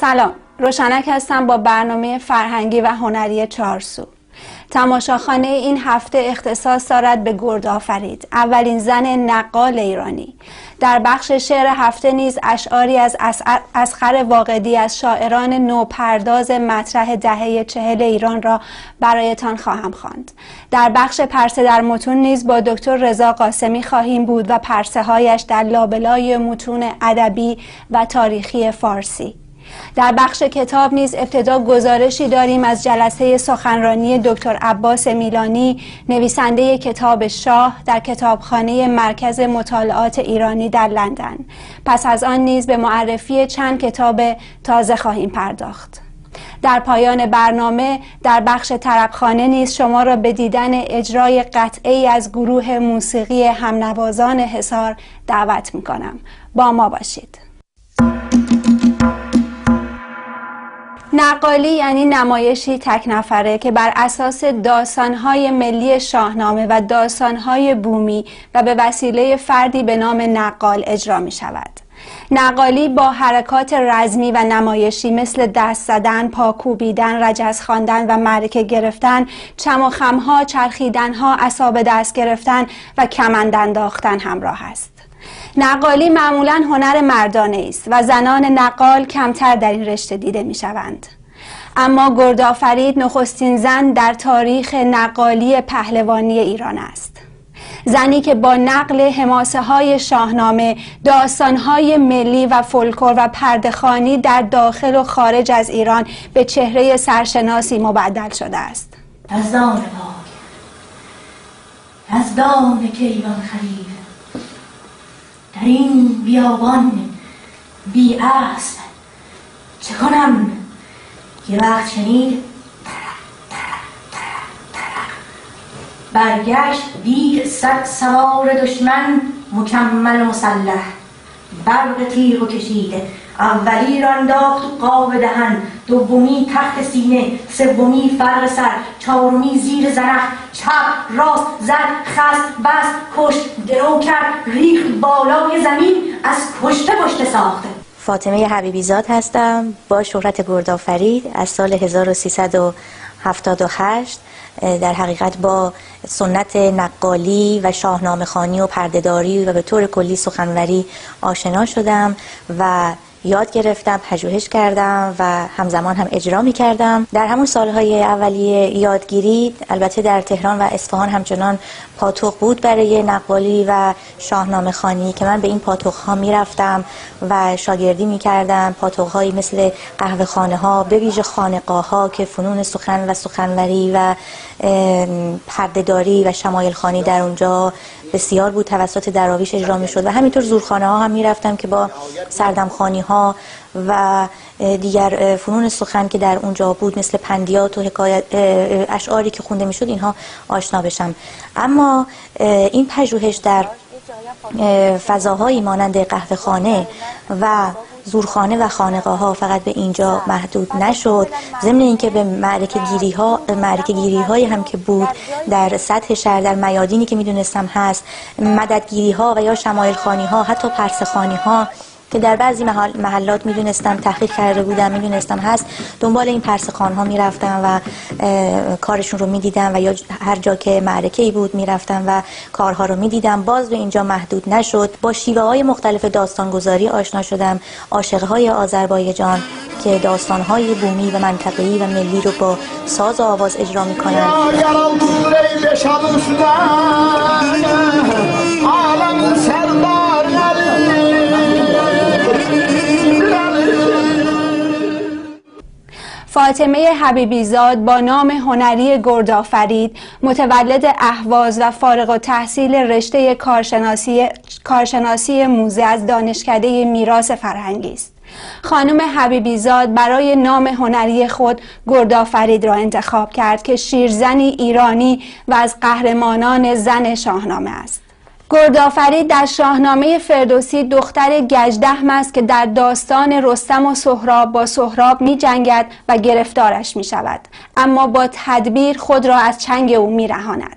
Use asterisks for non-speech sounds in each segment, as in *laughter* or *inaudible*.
سلام. روشنک هستم با برنامه فرهنگی و هنری چهارسو. تماشاخانه این هفته اختصاص دارد به گرد آفرید. اولین زن نقال ایرانی. در بخش شعر هفته نیز اشعاری از اسخر واقعی از شاعران نوپرداز مطرح دهه چهل ایران را برایتان خواهم خواند. در بخش پرسه در متون نیز با دکتر رضا قاسمی خواهیم بود و پرسه هایش در لابلای متون ادبی و تاریخی فارسی. در بخش کتاب نیز ابتدا گزارشی داریم از جلسه سخنرانی دکتر عباس میلانی نویسنده کتاب شاه در کتابخانه مرکز مطالعات ایرانی در لندن. پس از آن نیز به معرفی چند کتاب تازه خواهیم پرداخت. در پایان برنامه در بخش طربخانه نیز شما را به دیدن اجرای قطعی از گروه موسیقی همنوازان حصار دعوت می کنم با ما باشید. نقالی یعنی نمایشی تک نفره که بر اساس داستانهای ملی شاهنامه و داستانهای بومی و به وسیله فردی به نام نقال اجرا می شود. نقالی با حرکات رزمی و نمایشی مثل دست زدن، پاکوبیدن، رجز خواندن و معرکه گرفتن، چم و خمها، چرخیدنها، اصاب دست گرفتن و کمند انداختن همراه است. نقالی معمولا هنر مردانه است و زنان نقال کمتر در این رشته دیده می شوند. اما گردآفرید نخستین زن در تاریخ نقالی پهلوانی ایران است. زنی که با نقل حماسه های شاهنامه داستان های ملی و فولکلور و پردخانی در داخل و خارج از ایران به چهره سرشناسی مبدل شده است از دان از دان کیوان خرید در این بیابان بی اصل. چه کنم یه وقت شنید؟ برگشت دید صد سوار دشمن مکمل مسلح. برق تیغ و کشیده. اولی را انداخت قاب دهن. دومی تحت سینه سومی فرق سر چهارمی زیر زنخ. چپ راست زد خست بست کشت درو کرد ریخت بالای زمین از کشته کشته ساخته فاطمه حبیبیزاد هستم با شهرت گردآفرید از سال 1378 در حقیقت با سنت نقالی و شاهنامه خانی و پردهداری و به طور کلی سخنوری آشنا شدم و یاد گرفتم پژوهش کردم و همزمان هم اجرا می کردم در همون سالهای اولیه یادگیری البته در تهران و اصفهان همچنان پاتوق بود برای نقالی و شاهنامه خانی که من به این پاتوق ها می رفتم و شاگردی می کردم پاتوق هایی مثل قهوه خانه ها به ویژه خانقاه ها که فنون سخن و سخنوری و پردهداری و شمایل خانی در اونجا بسیار بود. توسط دراویش اجرا می شد و همینطور زورخانه ها هم می رفتم که با سردمخانی ها و دیگر فنون سخن که در اونجا بود مثل پندیات و حکایت اشعاری که خونده می‌شد اینها آشنا بشم. اما این پژوهش در فضاهای مانند قهوه خانه و زورخانه و خانقاه ها فقط به اینجا محدود نشد. ضمن اینکه به معرکه گیری ها معرکه گیری های هم که بود در سطح شهر در میادینی که می‌دونستم هست مددگیری ها و یا شمایل خانی ها حتی پرس خانی ها که در بعضی محلات می‌دونستم تحقیق کرده بودم می‌دونستم هست. دنبال این پرسخان ها می‌رفتم و کارشون رو می‌دیدم و یا هر جا که معرکه ای بود می‌رفتم و کارها رو می‌دیدم. باز به اینجا محدود نشد. با شیوه های مختلف داستانگذاری آشنا شدم. عاشق های آذربایجان که داستان های بومی و منطقه‌ای و ملی رو با ساز و آواز اجرا می‌کنن فاطمه حبیبیزاد با نام هنری گردآفرید متولد اهواز و فارغ و تحصیل رشته کارشناسی, کارشناسی موزه از دانشکده میراث فرهنگی است. خانم حبیبیزاد برای نام هنری خود گردآفرید را انتخاب کرد که شیرزنی ایرانی و از قهرمانان زن شاهنامه است. گردآفرید در شاهنامه فردوسی دختر گجدهم است که در داستان رستم و سهراب با سهراب می جنگد و گرفتارش می شود اما با تدبیر خود را از چنگ او می رهاند.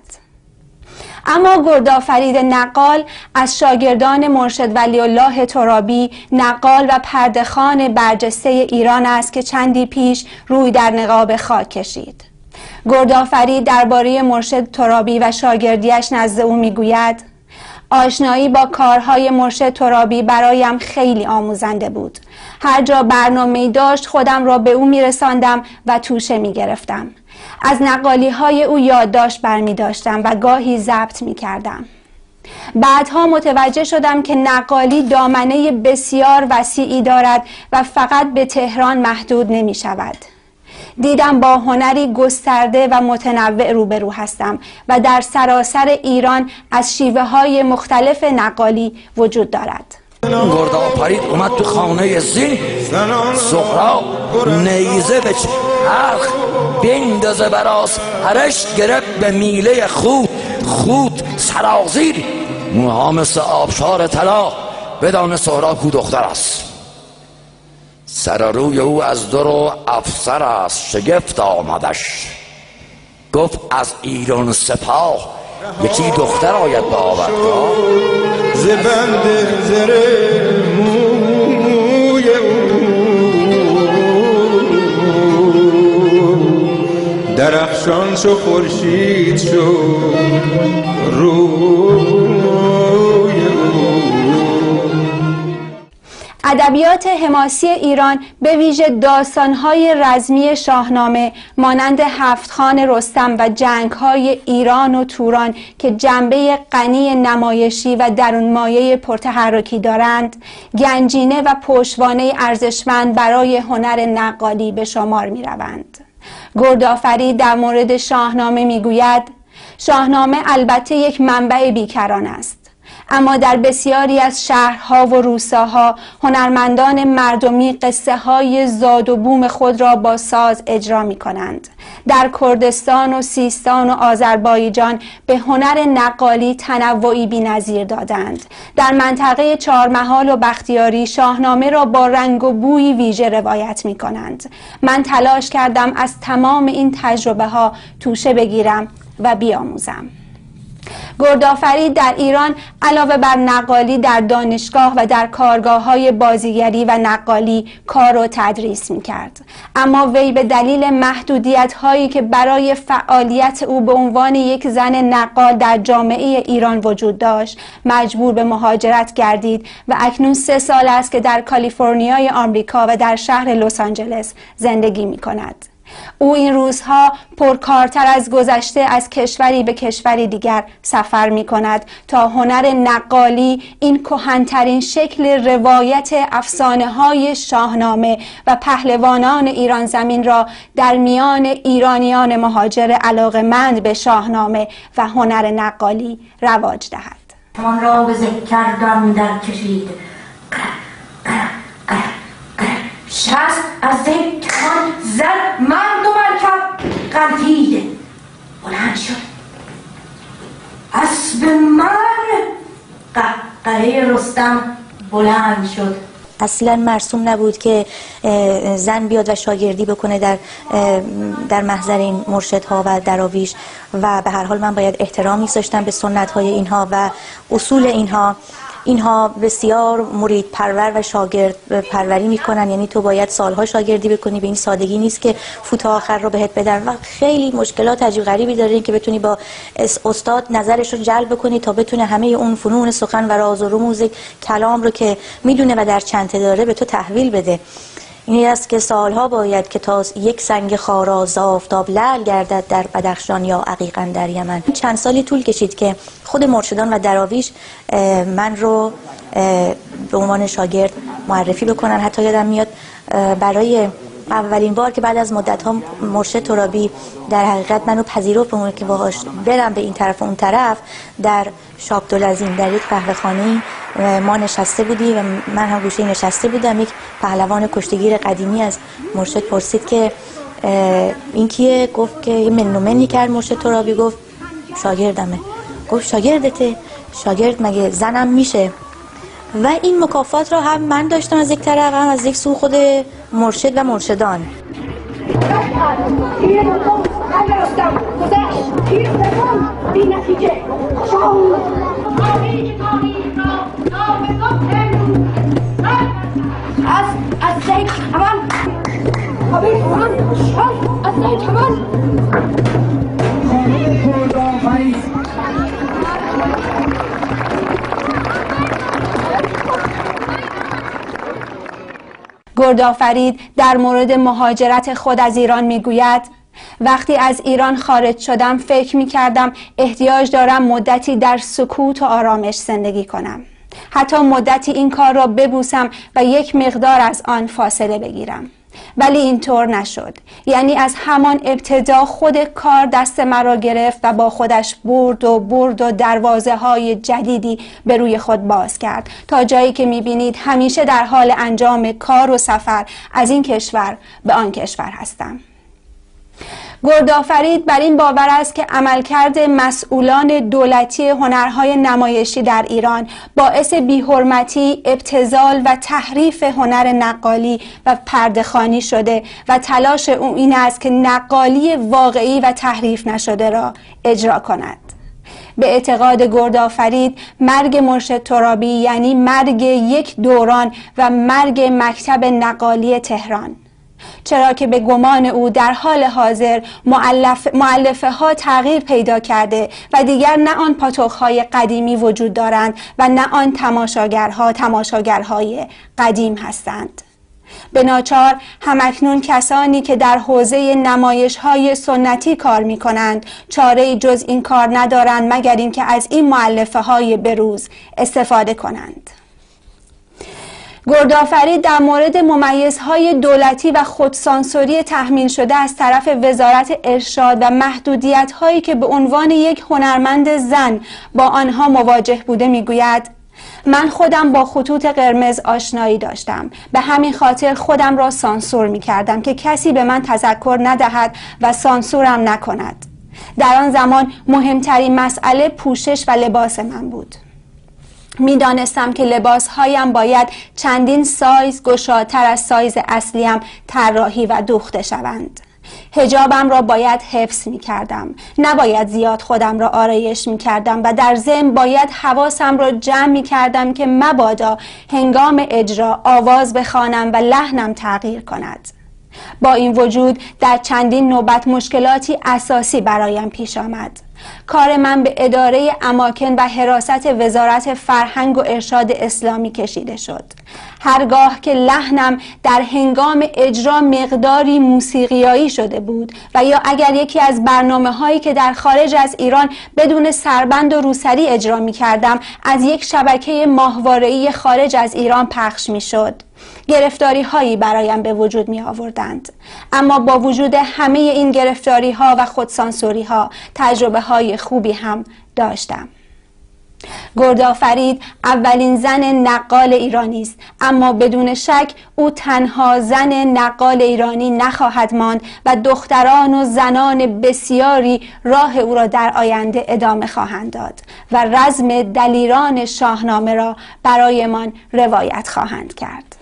اما گردآفرید نقال از شاگردان مرشد ولی الله ترابی نقال و پردخان برجسته ایران است که چندی پیش روی در نقاب خاک کشید گردآفرید درباره مرشد ترابی و شاگردیش نزد او می‌گوید آشنایی با کارهای مرشد ترابی برایم خیلی آموزنده بود. هر جا برنامه داشت خودم را به او میرساندم و توشه می‌گرفتم. از نقالی های او یادداشت برمی داشتم و گاهی ضبط می کردم بعدها متوجه شدم که نقالی دامنه بسیار وسیعی دارد و فقط به تهران محدود نمی شود دیدم با هنری گسترده و متنوع روبرو هستم و در سراسر ایران از شیوه های مختلف نقالی وجود دارد. گرد آپرید اومد تو خانه زین. سخرا نیزه به چرخ بندازه براس هرش گرفت به میله خود. خود سرازیر. موها مثل آبشار طلا. بدان سهراب کو دختر است. سر روی او از در و افسر است شگفت آمدش. گفت از ایران سپاه یکی دختر آید به آوردگاه زبند زره موی درخشان شو خورشید شو روی ادبیات حماسی ایران به ویژه داستانهای رزمی شاهنامه مانند هفتخان رستم و جنگهای ایران و توران که جنبه غنی نمایشی و درون مایه پرتحرکی دارند گنجینه و پشتوانه ارزشمند برای هنر نقالی به شمار می روند. گردآفری در مورد شاهنامه می گوید شاهنامه البته یک منبع بیکران است اما در بسیاری از شهرها و روستاها هنرمندان مردمی قصه های زاد و بوم خود را با ساز اجرا می کنند. در کردستان و سیستان و آذربایجان به هنر نقالی تنوعی بینظیر دادند. در منطقه چهارمحال و بختیاری شاهنامه را با رنگ و بوی ویژه روایت می کنند من تلاش کردم از تمام این تجربه ها توشه بگیرم و بیاموزم. گردآفری در ایران علاوه بر نقالی در دانشگاه و در کارگاه های بازیگری و نقالی کار و تدریس می کرد. اما وی به دلیل محدودیت هایی که برای فعالیت او به عنوان یک زن نقال در جامعه ایران وجود داشت مجبور به مهاجرت گردید و اکنون سه سال است که در کالیفرنیای آمریکا و در شهر لس آنجلس زندگی می کند. او این روزها پرکارتر از گذشته از کشوری به کشوری دیگر سفر می کند تا هنر نقالی این کهنترین شکل روایت افسانه های شاهنامه و پهلوانان ایران زمین را در میان ایرانیان مهاجر مند به شاهنامه و هنر نقالی رواج دهد. را به ذکر در کشید. شست از این کمان زد مرد و مرکب. قردید بلند شد. اسب من قهقه رستم بلند شد. اصلا مرسوم نبود که زن بیاد و شاگردی بکنه در در محضر این مرشدها و دراویش و به هر حال من باید احترام میذاشتم به سنت های اینها و اصول اینها. اینها بسیار مرید پرور و شاگرد پروری می‌کنن. یعنی تو باید سالها شاگردی بکنی به این سادگی نیست که فوت آخر رو بهت بدن. و خیلی مشکلات عجیب غریبی داره که بتونی با استاد نظرش رو جلب بکنی تا بتونه همه اون فنون سخن و راز و رموز کلام رو که می‌دونه و در چنته داره به تو تحویل بده. این است که سالها باید که تا یک سنگ خارا آفتاب لعل گردد در بدخشان یا عقیقا در یمن. چند سالی طول کشید که خود مرشدان و دراویش من رو به عنوان شاگرد معرفی بکنن. حتی یادم میاد برای اولین بار که بعد از مدت ها مرشد ترابی در حقیقت منو پذیرفت به که باهاش برم به این طرف و اون طرف در شاب دولزین در یک قهوه خانه ما نشسته بودی و من هم گوشه نشسته بودم. یک پهلوان کشتگیر قدیمی از مرشد پرسید که این کیه؟ گفت که منومنی کرد مرشد ترابی گفت شاگردمه. گفت شاگردته. شاگرد مگه زنم میشه؟ و این مکافات را هم من داشتم از یک طرف هم از یک سو خود مرشد و مرشدان گردآفرید در مورد مهاجرت خود از ایران می‌گوید وقتی از ایران خارج شدم فکر می کردم احتیاج دارم مدتی در سکوت و آرامش زندگی کنم. حتی مدتی این کار را ببوسم و یک مقدار از آن فاصله بگیرم. ولی اینطور نشد. یعنی از همان ابتدا خود کار دست مرا گرفت و با خودش برد و برد و دروازه های جدیدی به روی خود باز کرد. تا جایی که می‌بینید همیشه در حال انجام کار و سفر از این کشور به آن کشور هستم. گردآفرید بر این باور است که عملکرد مسئولان دولتی هنرهای نمایشی در ایران باعث بیحرمتی، ابتزال و تحریف هنر نقالی و پردخانی شده و تلاش او این است که نقالی واقعی و تحریف نشده را اجرا کند. به اعتقاد گردآفرید مرگ مرشد ترابی یعنی مرگ یک دوران و مرگ مکتب نقالی تهران چرا که به گمان او در حال حاضر معلفه ها تغییر پیدا کرده و دیگر نه آن های قدیمی وجود دارند و نه آن تماشاگرها تماشاگرهای قدیم هستند. به ناچار همکنون کسانی که در حوزه نمایش های سنتی کار می کنند چاره جز این کار ندارند مگر اینکه از این معلفه های بروز استفاده کنند. گردآفرید در مورد ممیزهای دولتی و خودسانسوری تحمیل شده از طرف وزارت ارشاد و محدودیت هایی که به عنوان یک هنرمند زن با آنها مواجه بوده می‌گوید. من خودم با خطوط قرمز آشنایی داشتم. به همین خاطر خودم را سانسور می کردم که کسی به من تذکر ندهد و سانسورم نکند. در آن زمان مهمترین مسئله پوشش و لباس من بود. می‌دانستم که لباس هایم باید چندین سایز گشاتر از سایز اصلیم طراحی و دوخته شوند. هجابم را باید حفظ می کردم نباید زیاد خودم را آرایش می کردم و در ضمن باید حواسم را جمع می کردم که مبادا هنگام اجرا آواز بخوانم و لحنم تغییر کند. با این وجود در چندین نوبت مشکلاتی اساسی برایم پیش آمد. کار من به اداره اماکن و حراست وزارت فرهنگ و ارشاد اسلامی کشیده شد. هرگاه که لحنم در هنگام اجرا مقداری موسیقیایی شده بود و یا اگر یکی از برنامه هایی که در خارج از ایران بدون سربند و روسری اجرا می کردم از یک شبکه ماهواره‌ای خارج از ایران پخش می شد گرفتاری هایی برایم به وجود می آوردند اما با وجود همه این گرفتاری ها و خودسانسوری ها تجربه های خوبی هم داشتم. گردآفرید اولین زن نقال ایرانی است. اما بدون شک او تنها زن نقال ایرانی نخواهد ماند و دختران و زنان بسیاری راه او را در آینده ادامه خواهند داد و رزم دلیران شاهنامه را برایمان روایت خواهند کرد.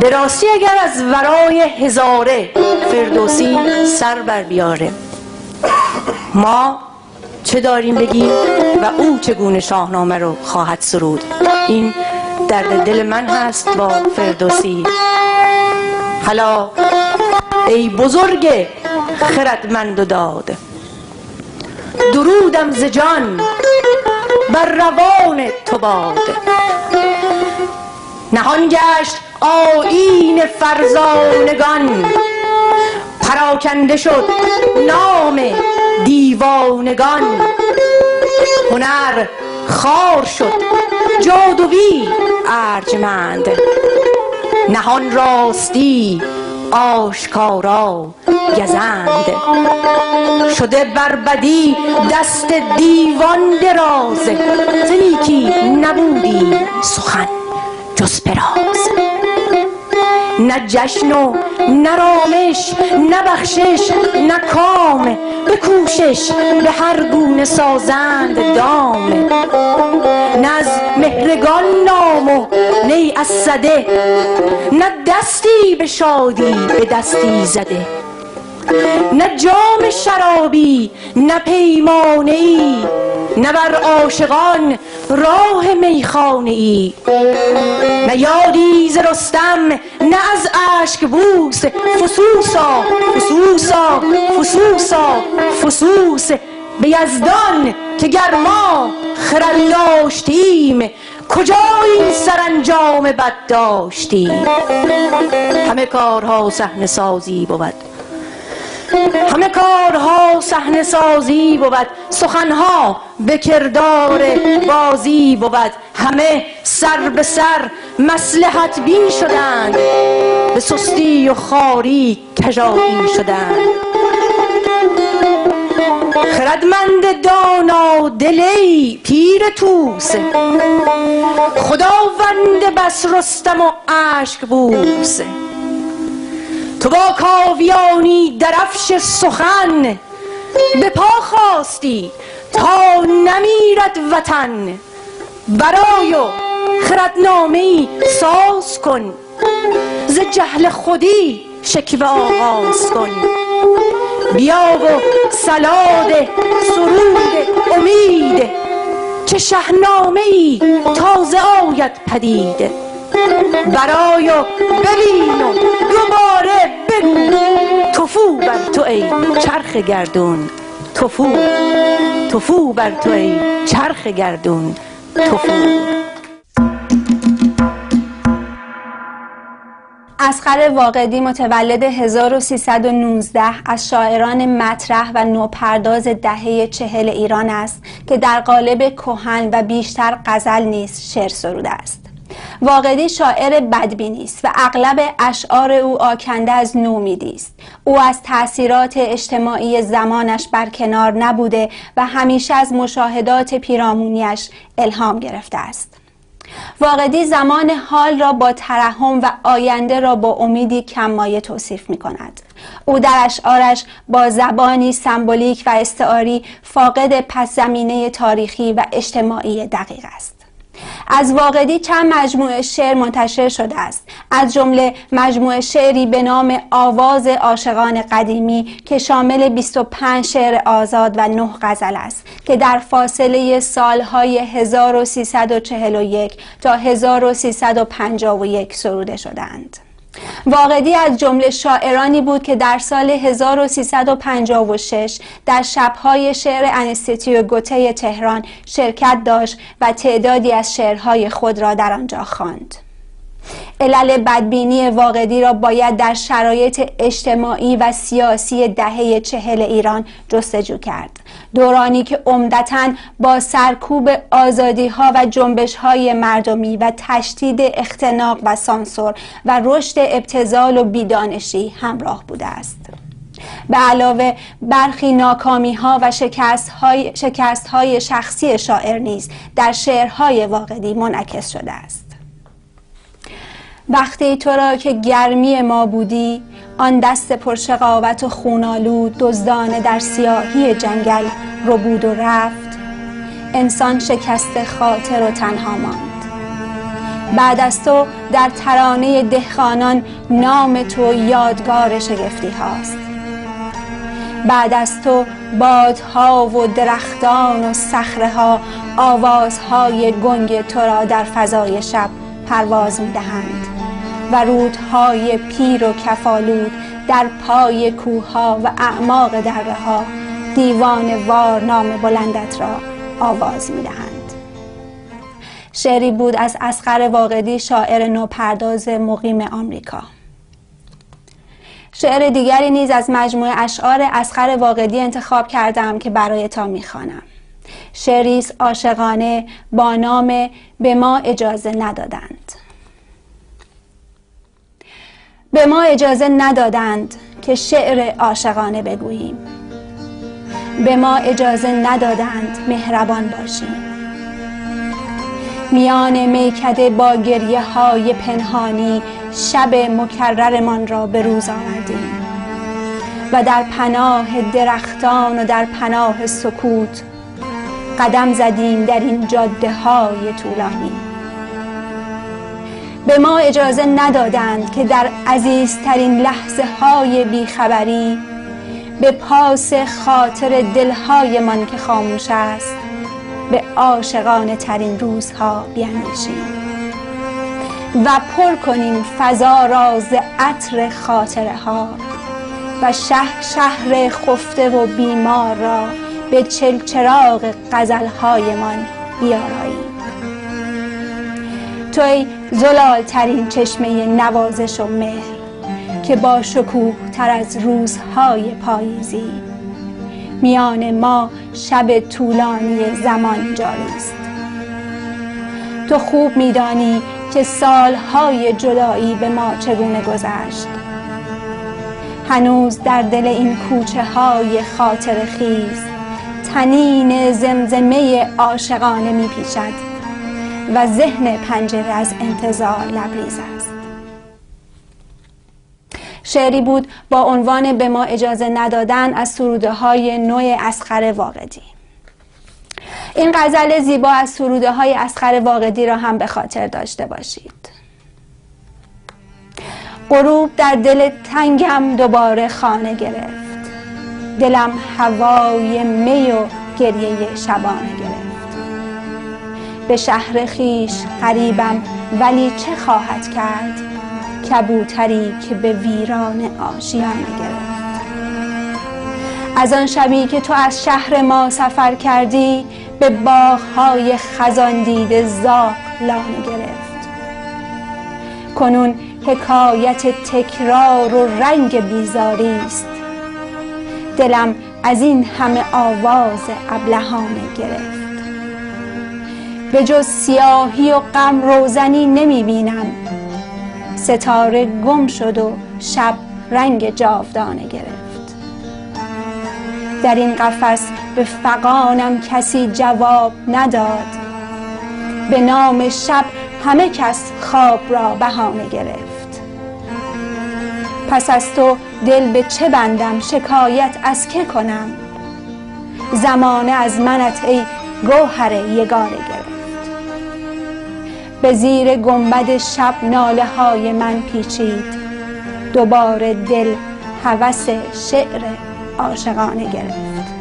به راستی اگر از ورای هزاره فردوسی سر بر بیاره. ما چه داریم بگیم و او چگونه شاهنامه رو خواهد سرود؟ این درد دل من هست با فردوسی. حالا ای بزرگ خردمند و داد درودم ز جان بر روان تو باد. نهان گشت آیین فرزانگان. پراکنده شد نام دیوانگان. هنر خار شد جادوی ارجمند. نهان راستی آشکارا گزند. شده بربدی دست دیوان دراز. زنیکی نبودی سخن. جز پراز نه جشن و نه رامش نه بخشش نه کام. به کوشش به هر گونه سازند دام. نه از مهرگان نام و نی از صده نه دستی به شادی به دستی زده. نه جام شرابی نه پیمانه ای نه بر عاشقان راه میخانه ای نه یادی ز رستم نه از اشک بوس. فسوسا فسوسا فسوسا فسوس. به یزدان که گر ما خرد داشتیم کجا این سرانجام بد داشتیم؟ همه کارها صحنه سازی بود. همه کارها صحنه سازی بود. سخنها به کردار بازی بود. همه سر به سر مسلحت بین شدند. به سستی و خاری کژایی شدند. خردمند دانا دلی پیر توس خداوند بس رستم و اشک بوس. تو با کاویانی درفش سخن به پا خواستی تا نمیرد وطن. برای و خردنامه ساز کن ز جهل خودی شکوه آغاز کن. بیا و سلاد سرود امید چه شهنامه ای تازه آید پدید. برای و ببین و دوباره بگو. توفو بر تو ای چرخ گردون. توفو. توفو بر تو ای چرخ گردون. توفو. اسخر واقدی متولد 1319 از شاعران مطرح و نوپرداز دهه چهل ایران است که در قالب کهن و بیشتر غزل نیز شعر سروده است. واقعی شاعر بدبینی است و اغلب اشعار او آکنده از نومیدی است او از تاثیرات اجتماعی زمانش برکنار نبوده و همیشه از مشاهدات پیرامونیش الهام گرفته است واقعی زمان حال را با ترحم و آینده را با امیدی کمایه توصیف می کند. او در اشعارش با زبانی سمبولیک و استعاری فاقد پس زمینه تاریخی و اجتماعی دقیق است. از واقعی چند مجموعه شعر منتشر شده است. از جمله مجموعه شعری به نام آواز عاشقان قدیمی که شامل 25 شعر آزاد و 9 غزل است که در فاصله سالهای 1341 تا 1351 سروده شدند واقعی از جمله شاعرانی بود که در سال 1356 در شبهای شعر انستیتیو گوته تهران شرکت داشت و تعدادی از شعرهای خود را در آنجا خواند. علل بدبینی واقعی را باید در شرایط اجتماعی و سیاسی دهه چهل ایران جستجو کرد. دورانی که عمدتا با سرکوب آزادی ها و جنبش های مردمی و تشدید اختناق و سانسور و رشد ابتزال و بیدانشی همراه بوده است. به علاوه برخی ناکامی ها و شکست های, شکست های شخصی شاعر نیز در شعرهای واقعی منعکس شده است. وقتی تو را که گرمی ما بودی آن دست پرشقاوت و خونالود دزدانه در سیاهی جنگل رو بود و رفت. انسان شکست خاطر و تنها ماند. بعد از تو در ترانه دهخانان نام تو یادگار شگفتی هاست. بعد از تو بادها و درختان و صخره ها آوازهای گنگ تو را در فضای شب پرواز می دهند و رودهای پیر و کفالود در پای کوها و اعماق دره ها دیوان وار نام بلندت را آواز می دهند. شعری بود از اسقر واقعی شاعر نوپرداز مقیم آمریکا. شعر دیگری نیز از مجموعه اشعار اسخر واقعی انتخاب کردم که برایتان می‌خوانم. شعریس عاشقانه با نام به ما اجازه ندادند به ما اجازه ندادند که شعر عاشقانه بگوییم. به ما اجازه ندادند مهربان باشیم. میان میکده با گریه های پنهانی شب مکررمان را به روز آوردیم. و در پناه درختان و در پناه سکوت قدم زدیم در این جاده های طولانی. به ما اجازه ندادند که در عزیزترین لحظه های بیخبری به پاس خاطر دلهایمان که خاموش است به عاشقانه ترین روزها بیاندیشیم و پر کنیم فضا را ز عطر خاطره ها و شهر شهر خفته و بیمار را به چلچراغ غزلهایمان بیاراییم. تو ای زلال ترین چشمه نوازش و مهر که با شکوه تر از روزهای پاییزی میان ما شب طولانی زمان جاری است. تو خوب میدانی که سالهای جدایی به ما چگونه گذشت. هنوز در دل این کوچه های خاطر خیز تنین زمزمه عاشقانه میپیچد. و ذهن پنجره از انتظار لبریز است. شعری بود با عنوان به ما اجازه ندادن از سروده های نوع اسخر واقدی این غزل زیبا از سروده های اسخر واقدی را هم به خاطر داشته باشید. غروب در دل تنگم دوباره خانه گرفت. دلم هوای می و گریه شبانه گرفت. به شهر خیش غریبم ولی چه خواهد کرد؟ کبوتری که به ویران آشیانه گرفت. از آن شبی که تو از شهر ما سفر کردی به باغهای خزان دیده زاق لانه گرفت. کنون حکایت تکرار و رنگ بیزاری است. دلم از این همه آواز ابلهانه گرفت. به جز سیاهی و غم روزنی نمی بینم. ستاره گم شد و شب رنگ جاودانه گرفت. در این قفس به فقانم کسی جواب نداد. به نام شب همه کس خواب را بهانه گرفت. پس از تو دل به چه بندم؟ شکایت از که کنم؟ زمانه از منت ای گوهر یگانه گرفت. به زیر گنبد شب ناله های من پیچید. دوباره دل هوس شعر عاشقانه گرفت.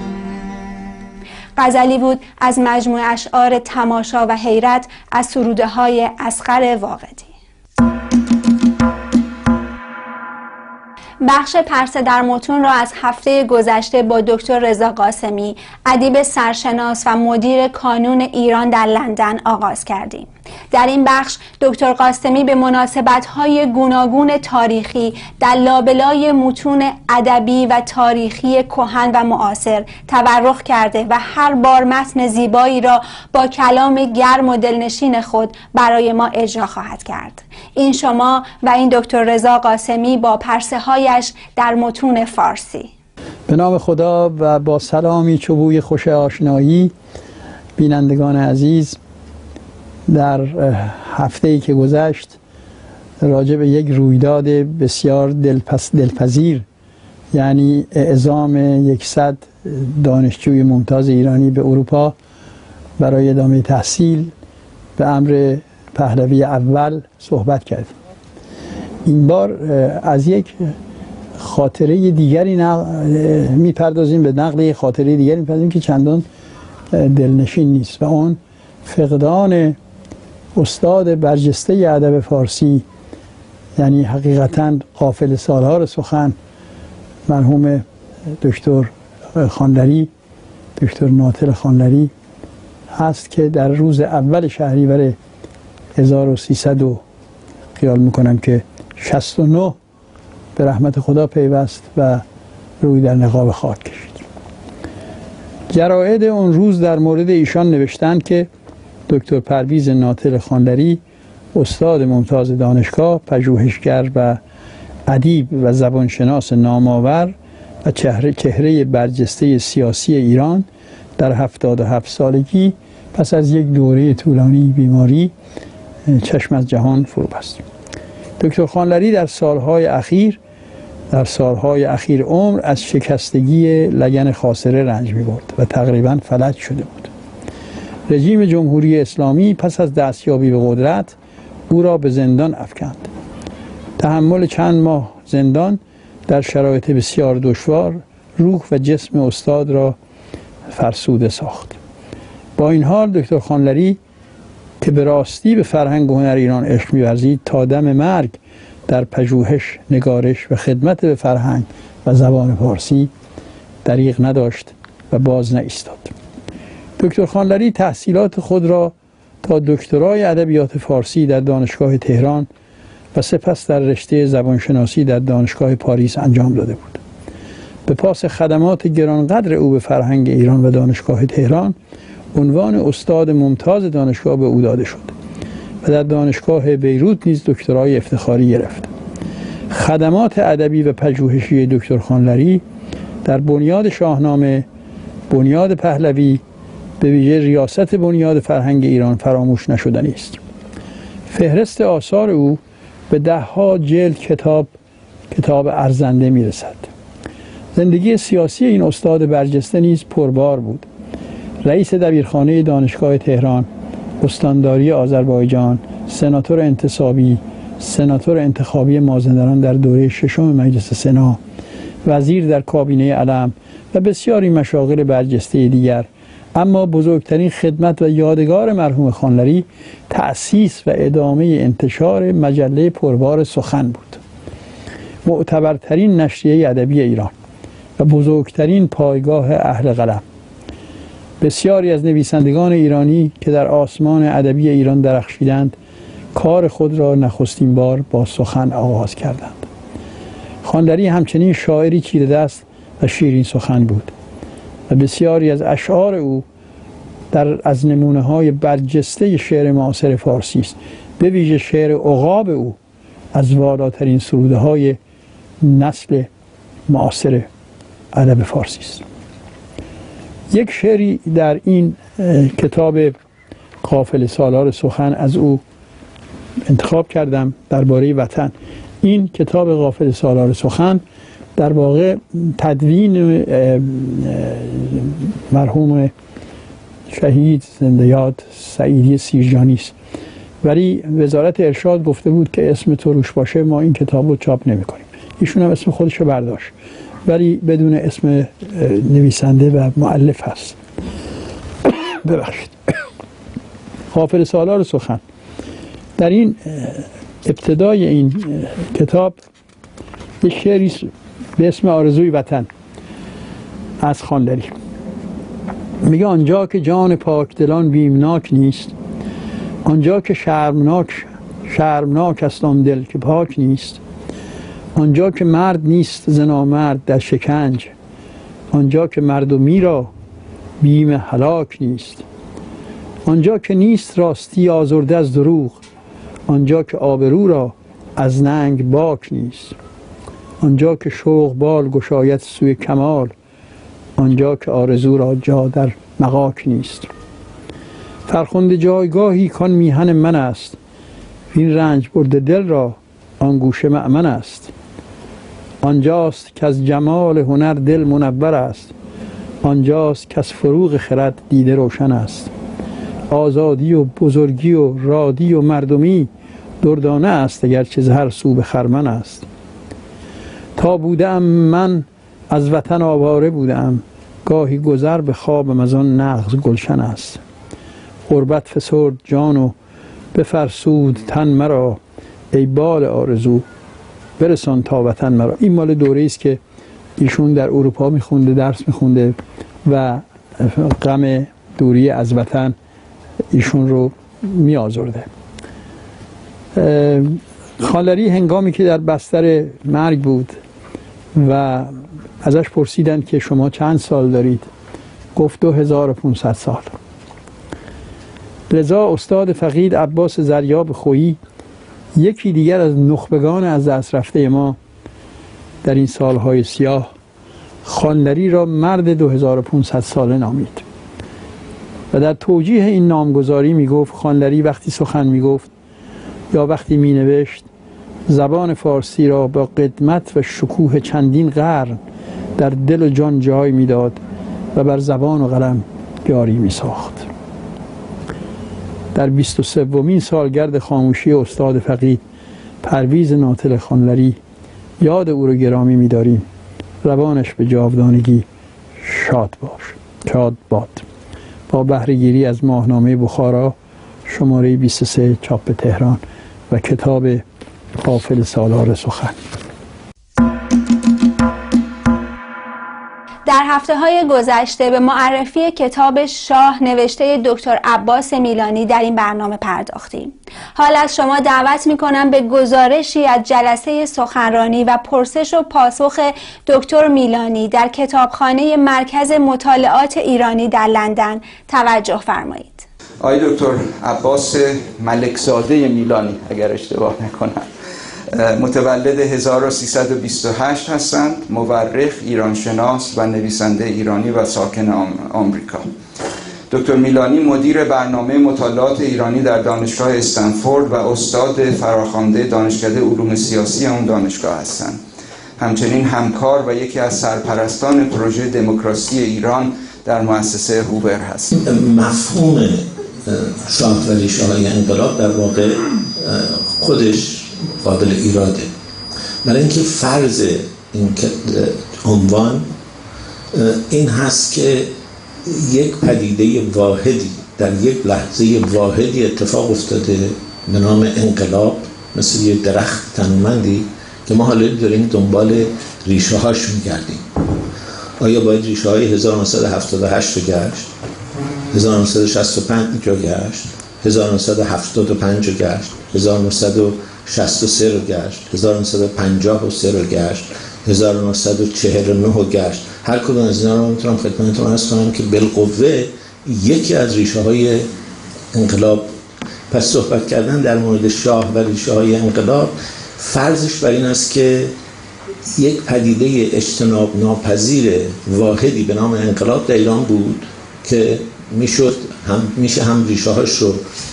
غزلی بود از مجموع اشعار تماشا و حیرت از سروده های اسخر واقدی بخش پرسه در متون را از هفته گذشته با دکتر رضا قاسمی ادیب سرشناس و مدیر کانون ایران در لندن آغاز کردیم. در این بخش دکتر قاسمی به مناسبت‌های گوناگون تاریخی در لابلای متون ادبی و تاریخی کهن و معاصر تورخ کرده و هر بار متن زیبایی را با کلام گرم و دلنشین خود برای ما اجرا خواهد کرد. این شما و این دکتر رضا قاسمی با پرسه هایش در متون فارسی. به نام خدا و با سلامی چوبوی خوش آشنایی بینندگان عزیز در هفته ای که گذشت راجع به یک رویداد بسیار دلپس دلپذیر یعنی اعزام یکصد دانشجوی ممتاز ایرانی به اروپا برای ادامه تحصیل به امر پهلوی اول صحبت کرد. این بار از یک خاطره دیگری می‌پردازیم به نقل خاطره دیگری می‌پردازیم که چندان دلنشین نیست و اون فقدان استاد برجسته ادب فارسی یعنی حقیقتا قافل سالار سخن مرحوم دکتر خاندری دکتر ناطل خاندری هست که در روز اول شهریور 1300 و خیال می‌کنم که 69 به رحمت خدا پیوست و روی در نقاب خاک کشید. جراید اون روز در مورد ایشان نوشتند که دکتر پرویز ناطل خاندری استاد ممتاز دانشگاه پژوهشگر و ادیب و زبانشناس نامآور و چهره چهره برجسته سیاسی ایران در هفتاد و هفت سالگی پس از یک دوره طولانی بیماری چشم از جهان فرو بست. دکتر خانلری در سالهای اخیر در سالهای اخیر عمر از شکستگی لگن خاصره رنج می برد و تقریبا فلج شده بود. رژیم جمهوری اسلامی پس از دستیابی به قدرت او را به زندان افکند. تحمل چند ماه زندان در شرایط بسیار دشوار روح و جسم استاد را فرسوده ساخت. با این حال دکتر خانلری که به راستی به فرهنگ و هنر ایران عشق میورزید تا دم مرگ در پژوهش نگارش و خدمت به فرهنگ و زبان فارسی دریغ نداشت و باز نایستاد. دکتر خانلری تحصیلات خود را تا دکترای ادبیات فارسی در دانشگاه تهران و سپس در رشته زبانشناسی در دانشگاه پاریس انجام داده بود. به پاس خدمات گرانقدر او به فرهنگ ایران و دانشگاه تهران عنوان استاد ممتاز دانشگاه به او داده شد و در دانشگاه بیروت نیز دکترای افتخاری گرفت. خدمات ادبی و پژوهشی دکتر خانلری در بنیاد شاهنامه بنیاد پهلوی به ویژه ریاست بنیاد فرهنگ ایران فراموش نشدنی است. فهرست آثار او به دهها جلد کتاب کتاب ارزنده می رسد زندگی سیاسی این استاد برجسته نیز پربار بود. رئیس دبیرخانه دانشگاه تهران استانداری آذربایجان سناتور انتصابی سناتور انتخابی مازندران در دوره ششم مجلس سنا وزیر در کابینه علم و بسیاری مشاغل برجسته دیگر اما بزرگترین خدمت و یادگار مرحوم خانلری تأسیس و ادامه انتشار مجله پربار سخن بود. معتبرترین نشریه ادبی ایران و بزرگترین پایگاه اهل قلم. بسیاری از نویسندگان ایرانی که در آسمان ادبی ایران درخشیدند کار خود را نخستین بار با سخن آغاز کردند. خانلری همچنین شاعری چیره دست و شیرین سخن بود. و بسیاری از اشعار او در از نمونه های برجسته شعر معاصر فارسی است. به ویژه شعر عقاب او از والاترین سروده های نسل معاصر ادب فارسی است. یک شعری در این کتاب قافل سالار سخن از او انتخاب کردم درباره وطن. این کتاب قافل سالار سخن در واقع تدوین مرحوم شهید زنده یاد سعیدی سیرجانی است. ولی وزارت ارشاد گفته بود که اسم تو روش باشه ما این کتاب رو چاپ نمی کنیم. ایشون هم اسم خودش رو برداشت. ولی بدون اسم نویسنده و معلف هست. *coughs* ببخشید. *coughs* حافظ سالار سخن. در این ابتدای این کتاب یک شعری به اسم آرزوی وطن از خاندری میگه آنجا که جان پاک دلان بیمناک نیست آنجا که شرمناک شرمناک است آن دل که پاک نیست آنجا که مرد نیست زنامرد در شکنج آنجا که مردمی را بیم هلاک نیست آنجا که نیست راستی آزرده از دروغ آنجا که آبرو را از ننگ باک نیست. آنجا که شوق بال گشایت سوی کمال آنجا که آرزو را جا در مقاک نیست. فرخنده جایگاهی کان میهن من است این رنج برده دل را آن گوشه معمن است. آنجاست که از جمال هنر دل منور است آنجاست که از فروغ خرد دیده روشن است. آزادی و بزرگی و رادی و مردمی دردانه است اگر چه هر سو به خرمن است. تا بودم من از وطن آواره بودم. گاهی گذر به خوابم از آن نغز گلشن است. غربت فسرد جان و بفرسود تن مرا. ای بال آرزو برسان تا وطن مرا. این مال دوره است که ایشون در اروپا میخونده درس میخونده و غم دوری از وطن ایشون رو میآزرده. خالری هنگامی که در بستر مرگ بود و ازش پرسیدند که شما چند سال دارید؟ گفت 2500 سال. لذا استاد فقید عباس زریاب خویی یکی دیگر از نخبگان از دست رفته ما در این سالهای سیاه خانلری را مرد 2500 ساله نامید. و در توجیه این نامگذاری می گفت خانلری وقتی سخن می گفت یا وقتی می نوشت زبان فارسی را با قدمت و شکوه چندین قرن در دل و جان جای می‌داد و بر زبان و قلم جاری می ساخت در 23 سالگرد خاموشی استاد فقید پرویز ناطل خانلری یاد او را گرامی می‌داریم. روانش به جاودانگی شاد باش شاد باد. با بهرهگیری از ماهنامه بخارا شماره 23 چاپ تهران و کتاب قافل سالار سخن. در هفته های گذشته به معرفی کتاب شاه نوشته دکتر عباس میلانی در این برنامه پرداختیم. حال از شما دعوت می کنم به گزارشی از جلسه سخنرانی و پرسش و پاسخ دکتر میلانی در کتابخانه مرکز مطالعات ایرانی در لندن توجه فرمایید. آقای دکتر عباس ملکزاده میلانی اگر اشتباه نکنم. متولد 1328 هستند مورخ ایرانشناس و نویسنده ایرانی و ساکن آمریکا. دکتر میلانی مدیر برنامه مطالعات ایرانی در دانشگاه استنفورد و استاد فراخوانده دانشکده علوم سیاسی اون دانشگاه هستند. همچنین همکار و یکی از سرپرستان پروژه دموکراسی ایران در مؤسسه هوبر هست. مفهوم شاه ولی انقلاب در واقع خودش قابل ایراده. برای اینکه فرض این عنوان این هست که یک پدیده واحدی در یک لحظه واحدی اتفاق افتاده به نام انقلاب مثل یک درخت تنومندی که ما حالا داریم دنبال ریشه هاش میگردیم. آیا باید ریشه های 1978 رو گشت؟ 1965 رو گشت؟ 1975 رو گشت؟ 1963 رو گشت 1953 رو گشت 1949 رو گشت. هر کدوم از اینا رو می‌تونم خدمتتون ارز کنم که بالقوه یکی از ریشه های انقلاب. پس صحبت کردن در مورد شاه و ریشه های انقلاب فرضش بر این است که یک پدیده اجتناب ناپذیر واحدی به نام انقلاب در ایران بود که می‌شد هم میشه هم ریشه هاش رو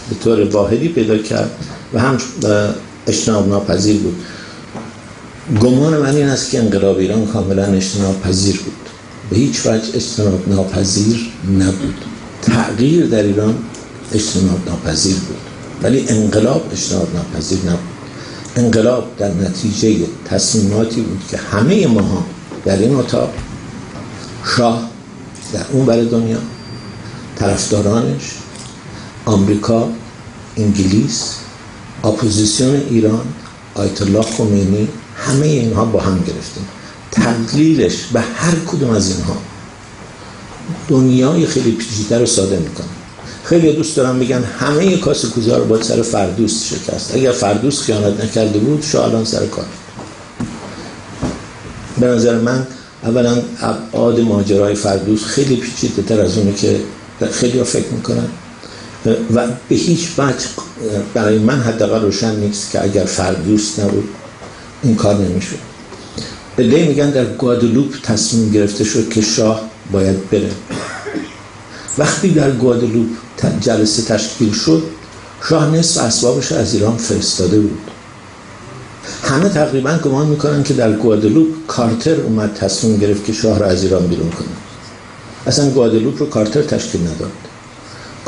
به طور واحدی پیدا کرد و هم اجتناب ناپذیر بود. گمان من این است که انقلاب ایران کاملا اجتناب پذیر بود. به هیچ وجه اجتناب ناپذیر نبود. تغییر در ایران اجتناب ناپذیر بود. ولی انقلاب اجتناب ناپذیر نبود. انقلاب در نتیجه تصمیماتی بود که همه ما در این اتاق شاه در اون ور دنیا طرفدارانش آمریکا انگلیس اپوزیسیون ایران آیت الله خمینی همه اینها با هم گرفتیم. تقلیلش به هر کدوم از اینها دنیای خیلی پیچیده رو ساده می‌کنه. خیلی دوست دارم بگن همه کاسه کوزه رو باید سر فردوست شکست. اگر فردوست خیانت نکرده بود شاه الان سر کار به نظر من اولا ابعاد ماجرای فردوست خیلی پیچیده تر از اونی که خیلی فکر می‌کنن. و به هیچ وجه برای من حداقل روشن نیست که اگر فردوست نبود این کار نمی‌شود دی میگن در گوادلوپ تصمیم گرفته شد که شاه باید بره. وقتی در گوادلوپ جلسه تشکیل شد شاه نصف اسبابش از ایران فرستاده بود. همه تقریبا گمان می‌کنن که در گوادلوپ کارتر اومد تصمیم گرفت که شاه را از ایران بیرون کنه. اصلا گوادلوپ رو کارتر تشکیل نداد.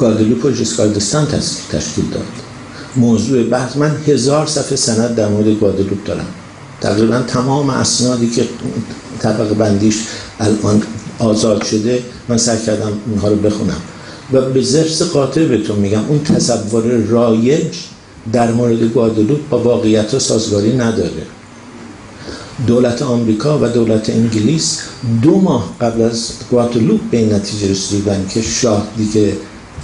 گوادلوپ رو جسکالدستان تشکیل داد. موضوع بحث من هزار صفحه سند در مورد گوادلوپ دارم. تقریبا تمام اسنادی که طبق بندیش الان آزاد شده من سعی کردم اونها رو بخونم. و به زرس قاطع بهتون میگم اون تصور رایج در مورد گوادلوپ با واقعیت سازگاری نداره. دولت آمریکا و دولت انگلیس دو ماه قبل از گوادلوپ به این نتیجه رسیدن که شاه دیگه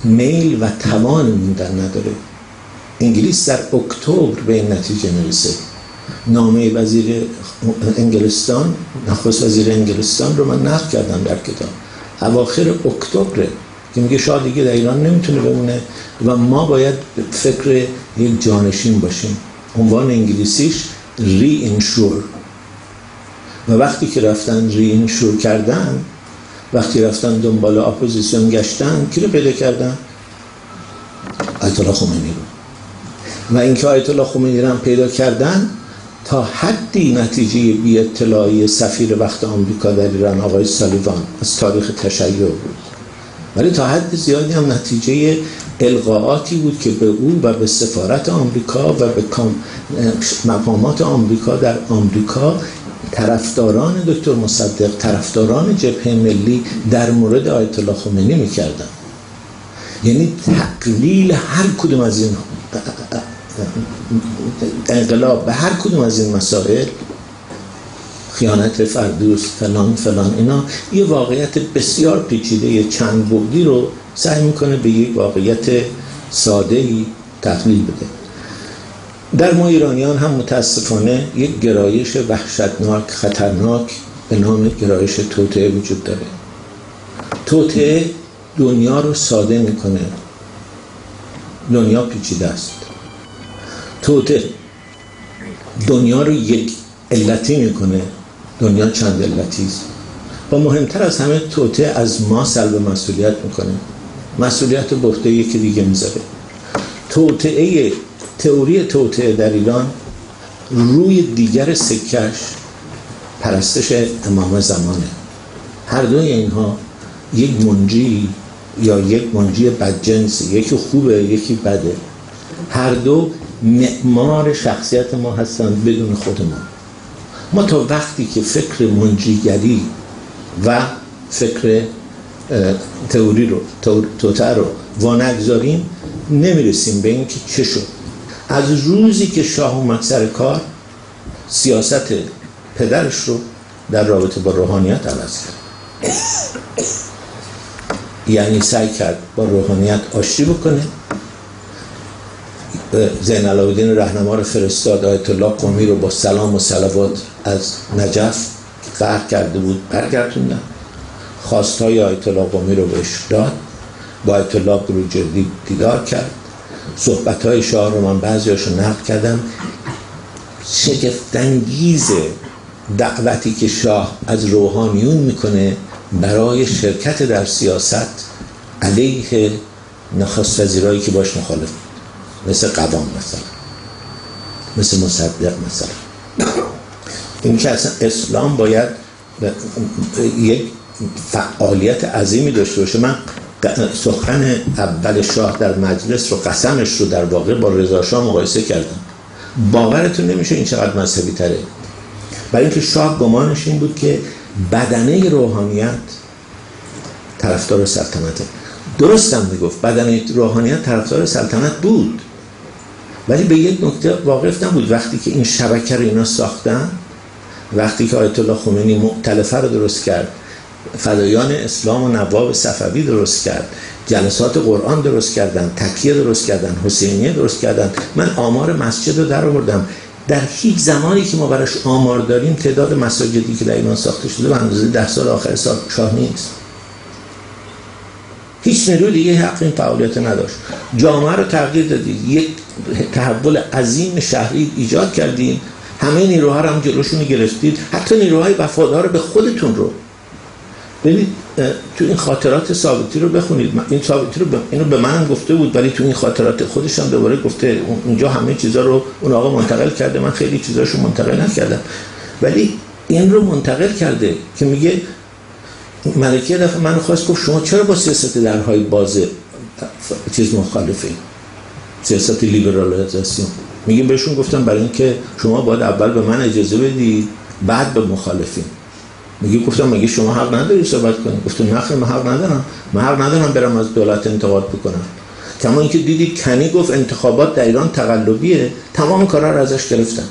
میل و توان موندن نداره. انگلیس در اکتبر به این نتیجه می‌رسه. نامه وزیر انگلستان نخست وزیر انگلستان رو من نقل کردم در کتاب. اواخر اکتبر که میگه شاه دیگه در ایران نمی‌تونه بمونه و ما باید فکر یک جانشین باشیم. عنوان انگلیسیش reinsure و وقتی که رفتن reinsure کردن وقتی رفتن دنبال اپوزیسیون گشتن کی رو پیدا کردن؟ آیت الله خمینی رو. و اینکه آیت الله خمینی رو پیدا کردن تا حدی نتیجه بی اطلاعی سفیر وقت آمریکا در ایران آقای سالیوان از تاریخ تشیع بود. ولی تا حد زیادی هم نتیجه القاعاتی بود که به او و به سفارت آمریکا و به مقامات آمریکا در آمریکا طرفداران دکتر مصدق طرفداران جبهه ملی در مورد آیت الله خمینی می‌کردن. یعنی تقلیل هر کدوم از این انقلاب به هر کدوم از این مسائل خیانت فردوس فلان فلان اینا یه واقعیت بسیار پیچیده یه چند بودی رو سعی می‌کنه به یک واقعیت ساده ای تقلیل بده. در ما ایرانیان هم متاسفانه یک گرایش وحشتناک خطرناک به نام گرایش توطعه وجود داره. توطعه دنیا رو ساده می‌کنه. دنیا پیچیده است. توطعه دنیا رو یک علتی می‌کنه. دنیا چند علتی است. و مهمتر از همه توطعه از ما سلب مسئولیت می‌کنه. مسئولیت بخته یکی دیگه می‌ذاره. توطعه تئوری توطعه در ایران روی دیگر سکش پرستش امام زمانه. هر دوی اینها یک منجی یا یک منجی بدجنس یکی خوبه یکی بده. هر دو معمار شخصیت ما هستند بدون خود ما ما تا وقتی که فکر منجیگری و فکر تئوری رو توتر رو وانگذاریم نمی‌رسیم به اینکه چه شد. از روزی که شاه اومد سر کار سیاست پدرش رو در رابطه با روحانیت عوض کرد. یعنی سعی کرد با روحانیت آشتی بکنه. زین العابدین رهنما رو فرستاد آیت الله قومی رو با سلام و صلوات از نجف قهر کرده بود برگردوندن. خواستای آیت الله قومی رو بهش داد با آیت الله دیدار کرد. صحبت های شاه رو من بعضی هاشو نقل کردم. شگفتانگیز دعوتی که شاه از روحانیون می‌کنه برای شرکت در سیاست علیه نخست وزیرایی که باش مخالف مثل قوام مثلا. مثل مصدق مثلا. این که اصلا اسلام باید یک فعالیت عظیمی داشته باشه. من سخن اول شاه در مجلس رو قسمش رو در واقع با رضا شاه مقایسه کردم باورتون نمیشه این چقدر مذهبی تره. برای اینکه شاه گمانش این بود که بدنه روحانیت طرفدار سلطنته. درستم می‌گفت بدنه روحانیت طرفدار سلطنت بود. ولی به یک نکته واقف نبود. وقتی که این شبکه رو اینا ساختن وقتی که آیت الله خمینی مؤتلفه رو درست کرد فدایان اسلام و نواب صفوی درست کرد. جلسات قرآن درست کردن تکیه درست کردن حسینیه درست کردن. من آمار مسجد رو در آوردم. در هیچ زمانی که ما براش آمار داریم تعداد مساجدی که در ایران ساخته شده به اندازه ده سال آخر سال شاه نیست. هیچ نیروی دیگه حق این فعالیت نداشت. جامعه رو تغییر دادید. یک تحول عظیم شهری ایجاد کردیم همه نیروها رو هم جلوشون گرفتید. حتی نیروهای وفادار به خودتون رو. ببینید تو این خاطرات ثابتی رو بخونید. این ثابتی رو ب... اینو به منم گفته بود ولی تو این خاطرات خودش هم دوباره گفته اونجا همه چیزا رو اون آقا منتقل کرده. من خیلی چیزاشو منتقل نکردم. ولی این رو منتقل کرده که میگه ملکه دفعه من خواست گفت شما چرا با سیاست درهای باز چیز مخالفه سیاست لیبرالایزاسیون میگه بهشون گفتم برای اینکه شما باید اول به من اجازه بدید بعد به مخالفین. میگه گفتم مگه شما حق نداری صحبت کنید گفتم نه من حق ندارم. من حق ندارم برم از دولت انتقاد بکنم. کما اینکه دیدید کنی گفت انتخابات در ایران تقلبیه تمام کارا رو ازش گرفتن.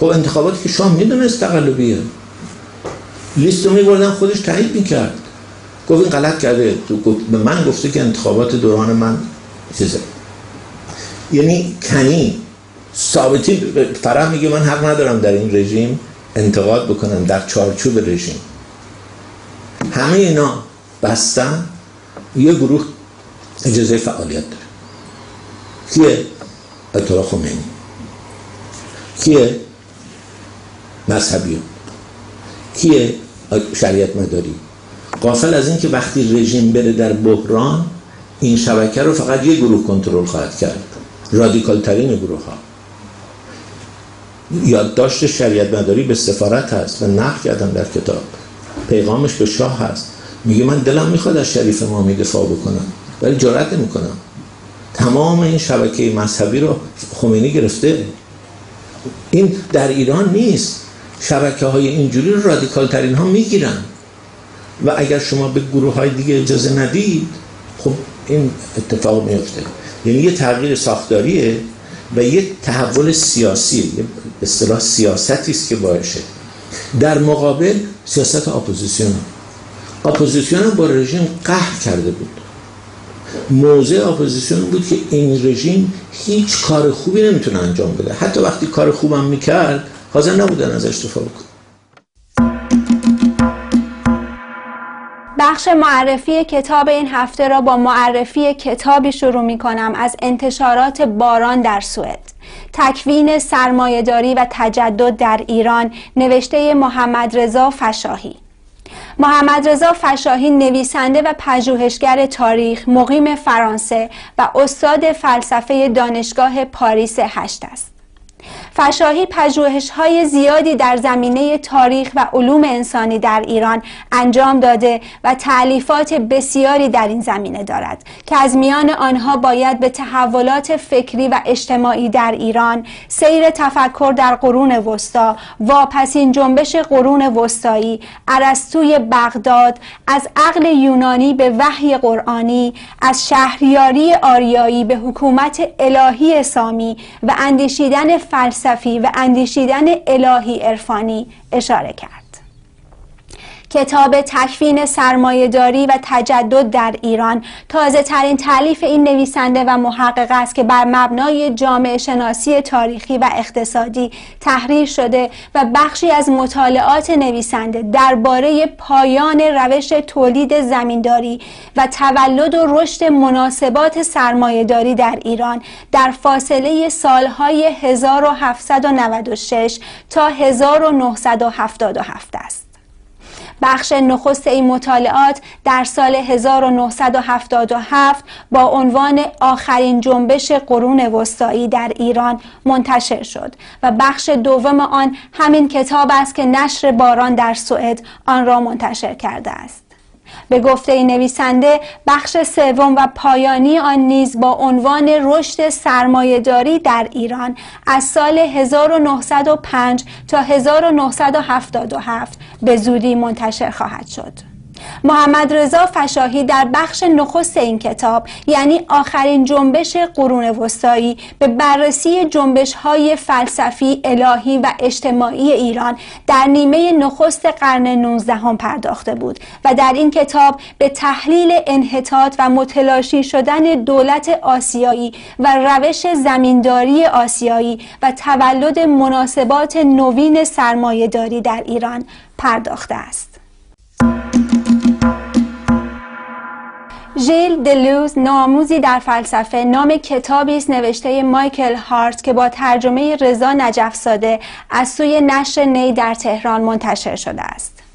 خب انتخاباتی که شما می‌دونست تقلبیه. لیست رو میبردن خودش تایید می‌کرد. گفت این غلط کرده. به من گفته که انتخابات دوران من چیزه. یعنی کنی ثابتی فرح میگه من حق ندارم در این رژیم. انتقاد بکنن در چارچوب رژیم. همه اینا بستن یه گروه اجازه فعالیت داره. کیه؟ اطلاع خمینی. کیه؟ مذهبی. کیه؟ شریعت مداری. قافل از این که وقتی رژیم بره در بحران این شبکه رو فقط یه گروه کنترل خواهد کرد. رادیکال ترین گروه ها یادداشت شریعت مداری به سفارت هست و نقل کردم در کتاب. پیغامش به شاه هست. میگه من دلم می‌خواد از شریف ما دفاع بکنم ولی جرأت نمی‌کنم. تمام این شبکه مذهبی رو خمینی گرفته. این در ایران نیست. شبکه های اینجوری رو رادیکال ترین ها می‌گیرن. و اگر شما به گروه های دیگه اجازه ندید خب این اتفاق میفته. یعنی یه تغییر ساختاریه. و یه تحول سیاسی به اصطلاح سیاستی است که باشه در مقابل سیاست اپوزیسیون. اپوزیسیون با رژیم قهر کرده بود. موضع اپوزیسیون بود که این رژیم هیچ کار خوبی نمی‌تونه انجام بده. حتی وقتی کار خوبم می‌کرد حاضر نبودن ازش دفاع کنه بخش معرفی کتاب این هفته را با معرفی کتابی شروع می کنم از انتشارات باران در سوئد. تکوین سرمایه‌داری و تجدد در ایران نوشته محمد رضا فشاهی. محمد رضا فشاهی نویسنده و پژوهشگر تاریخ مقیم فرانسه و استاد فلسفه دانشگاه پاریس هشت است. فشاهی پژوهش های زیادی در زمینه تاریخ و علوم انسانی در ایران انجام داده و تعلیفات بسیاری در این زمینه دارد که از میان آنها باید به تحولات فکری و اجتماعی در ایران سیر تفکر در قرون وسطا واپسین جنبش قرون وسطایی ارسطوی بغداد از عقل یونانی به وحی قرآنی از شهریاری آریایی به حکومت الهی سامی و اندیشیدن فلسفی و اندیشیدن الهی عرفانی اشاره کرد. کتاب تکوین سرمایهداری و تجدد در ایران تازه ترین تعلیف این نویسنده و محقق است که بر مبنای جامعه شناسی تاریخی و اقتصادی تحریر شده و بخشی از مطالعات نویسنده درباره پایان روش تولید زمینداری و تولد و رشد مناسبات سرمایهداری در ایران در فاصله سالهای 1796 تا 1977 است. بخش نخست این مطالعات در سال 1977 با عنوان آخرین جنبش قرون وسطایی در ایران منتشر شد و بخش دوم آن همین کتاب است که نشر باران در سوئد آن را منتشر کرده است. به گفته نویسنده بخش سوم و پایانی آن نیز با عنوان رشد سرمایهداری در ایران از سال 1905 تا 1977 به زودی منتشر خواهد شد. محمد رضا فشاهی در بخش نخست این کتاب یعنی آخرین جنبش قرون وسطایی به بررسی جنبش های فلسفی الهی و اجتماعی ایران در نیمه نخست قرن 19 هم پرداخته بود و در این کتاب به تحلیل انحطاط و متلاشی شدن دولت آسیایی و روش زمینداری آسیایی و تولد مناسبات نوین سرمایهداری در ایران پرداخته است. ژیل دلوز ناموزی در فلسفه نام کتابی است نوشته مایکل هارت که با ترجمه رضا نجفزاده از سوی نشر نی در تهران منتشر شده است.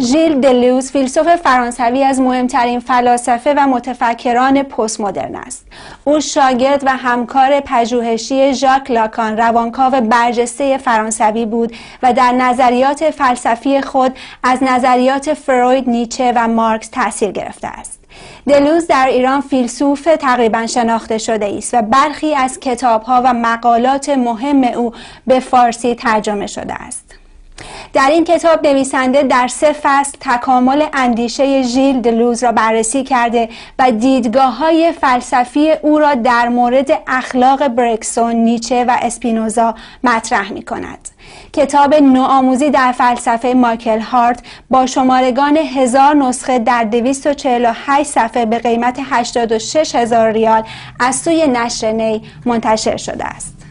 ژیل دلوز فیلسوف فرانسوی از مهمترین فلاسفه و متفکران پست مدرن است او شاگرد و همکار پژوهشی ژاک لاکان روانکاو برجسته فرانسوی بود و در نظریات فلسفی خود از نظریات فروید نیچه و مارکس تاثیر گرفته است دلوز در ایران فیلسوف تقریبا شناخته شده است و برخی از کتابها و مقالات مهم او به فارسی ترجمه شده است. در این کتاب نویسنده در سه فصل تکامل اندیشه ژیل دلوز را بررسی کرده و دیدگاه های فلسفی او را در مورد اخلاق برکسون، نیچه و اسپینوزا مطرح می کند. کتاب نوآموزی در فلسفه مایکل هارت با شمارگان هزار نسخه در 248 صفحه به قیمت 86 هزار ریال از سوی نشر نی منتشر شده است.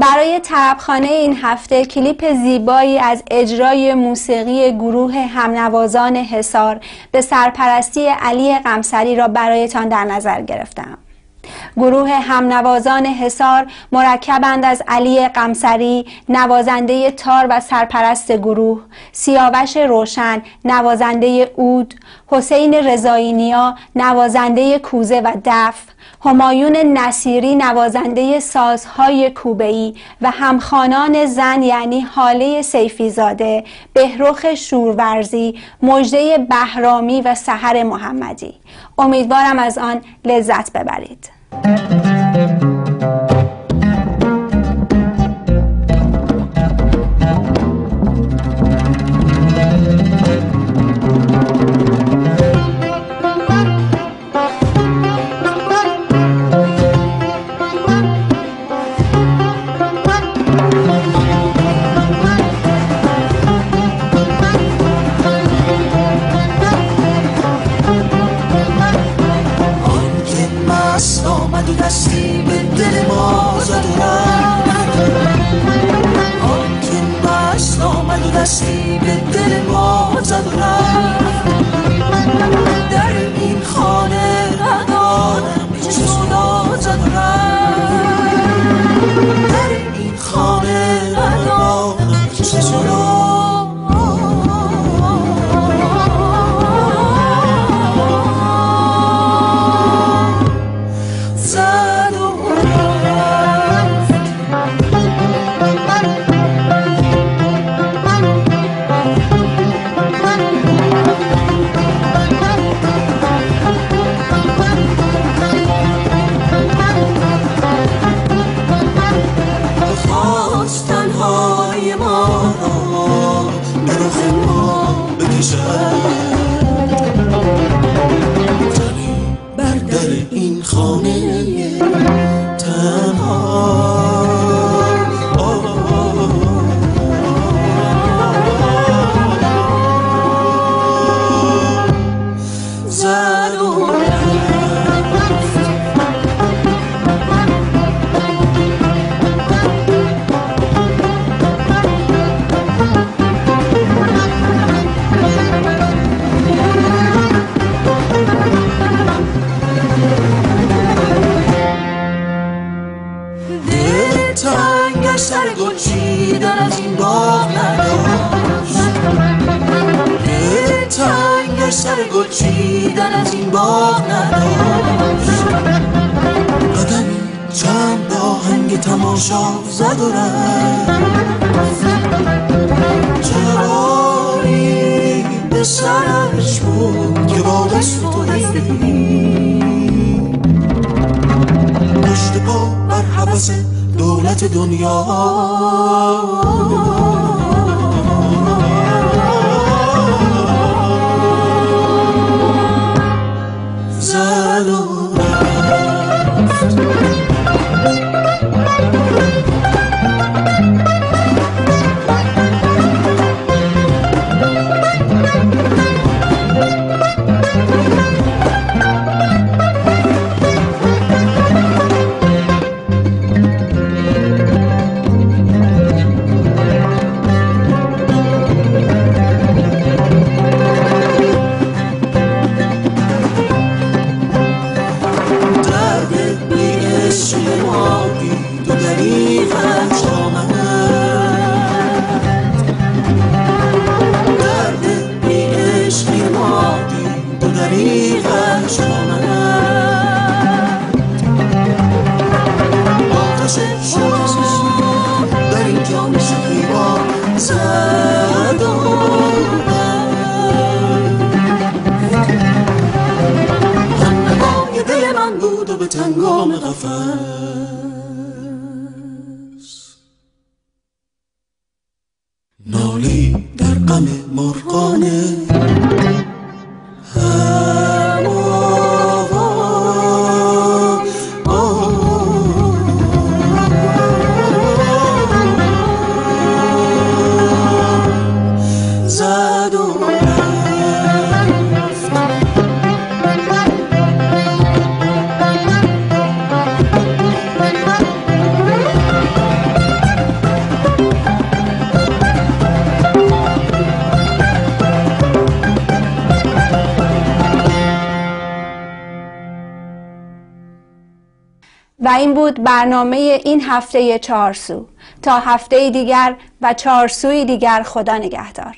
برای طربخانه این هفته کلیپ زیبایی از اجرای موسیقی گروه همنوازان حسار به سرپرستی علی قمسری را برایتان در نظر گرفتم. گروه همنوازان حسار مرکبند از علی قمسری نوازنده تار و سرپرست گروه سیاوش روشن نوازنده اود حسین رضایینیا نوازنده کوزه و دف همایون نصیری نوازنده سازهای کوبه‌ای و همخانان زن یعنی حاله سیفیزاده بهرخ شورورزی مجده بهرامی و سحر محمدی. امیدوارم از آن لذت ببرید. برنامه این هفته چارسو تا هفته دیگر و چارسوی دیگر خدا نگهدار.